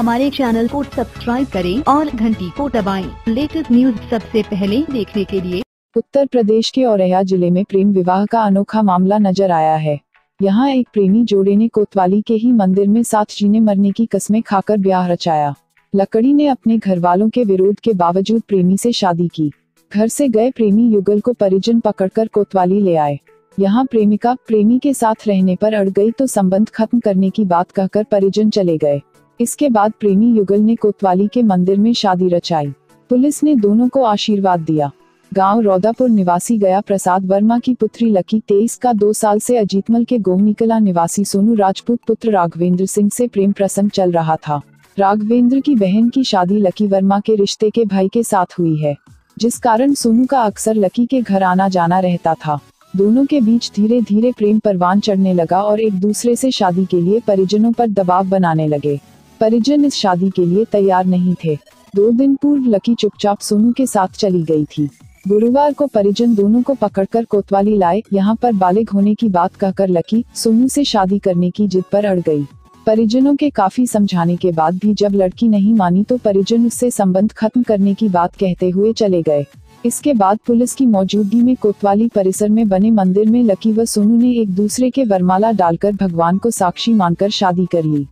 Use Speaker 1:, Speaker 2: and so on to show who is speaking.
Speaker 1: हमारे चैनल को सब्सक्राइब करें और घंटी को दबाएँ। लेटेस्ट न्यूज़ सबसे पहले देखने के लिए।
Speaker 2: उत्तर प्रदेश के औरैया ज़िले में प्रेम विवाह का अनोखा मामला नज़र आया है। यहाँ एक प्रेमी जोड़े ने कोतवाली के ही मंदिर में साथ जीने मरने की कस्में खाकर ब्याह रचाया। लकड़ी ने अपने घर वालों के विरोध के बावजूद प्रेमी से शादी की। घर से गए प्रेमी युगल को परिजन पकड़कर कोतवाली ले आए। यहाँ प्रेमिका प्रेमी के साथ रहने पर अड़ गई तो संबंध खत्म करने की बात कहकर परिजन चले गए। इसके बाद प्रेमी युगल ने कोतवाली के मंदिर में शादी रचाई। पुलिस ने दोनों को आशीर्वाद दिया। गाँव रौदापुर निवासी गया प्रसाद वर्मा की पुत्री लकी तेईस का दो साल से अजीतमल के गोमनिकला निवासी सोनू राजपूत पुत्र राघवेंद्र सिंह से प्रेम प्रसंग चल रहा था। राघवेंद्र की बहन की शादी लकी वर्मा के रिश्ते के भाई के साथ हुई है। जिस कारण सोनू का अक्सर लकी के घर आना जाना रहता था। दोनों के बीच धीरे धीरे प्रेम परवान चढ़ने लगा और एक दूसरे से शादी के लिए परिजनों पर दबाव बनाने लगे। परिजन इस शादी के लिए तैयार नहीं थे। दो दिन पूर्व लकी चुपचाप सोनू के साथ चली गई थी। गुरुवार को परिजन दोनों को पकड़कर कोतवाली लाए, यहाँ पर बालिग होने की बात कहकर लकी सोनू से शादी करने की जिद पर अड़ गई। परिजनों के काफ़ी समझाने के बाद भी जब लड़की नहीं मानी तो परिजन उससे संबंध खत्म करने की बात कहते हुए चले गए। इसके बाद पुलिस की मौजूदगी में कोतवाली परिसर में बने मंदिर में लकी व सोनू ने एक दूसरे के वरमाला डालकर भगवान को साक्षी मानकर शादी कर ली।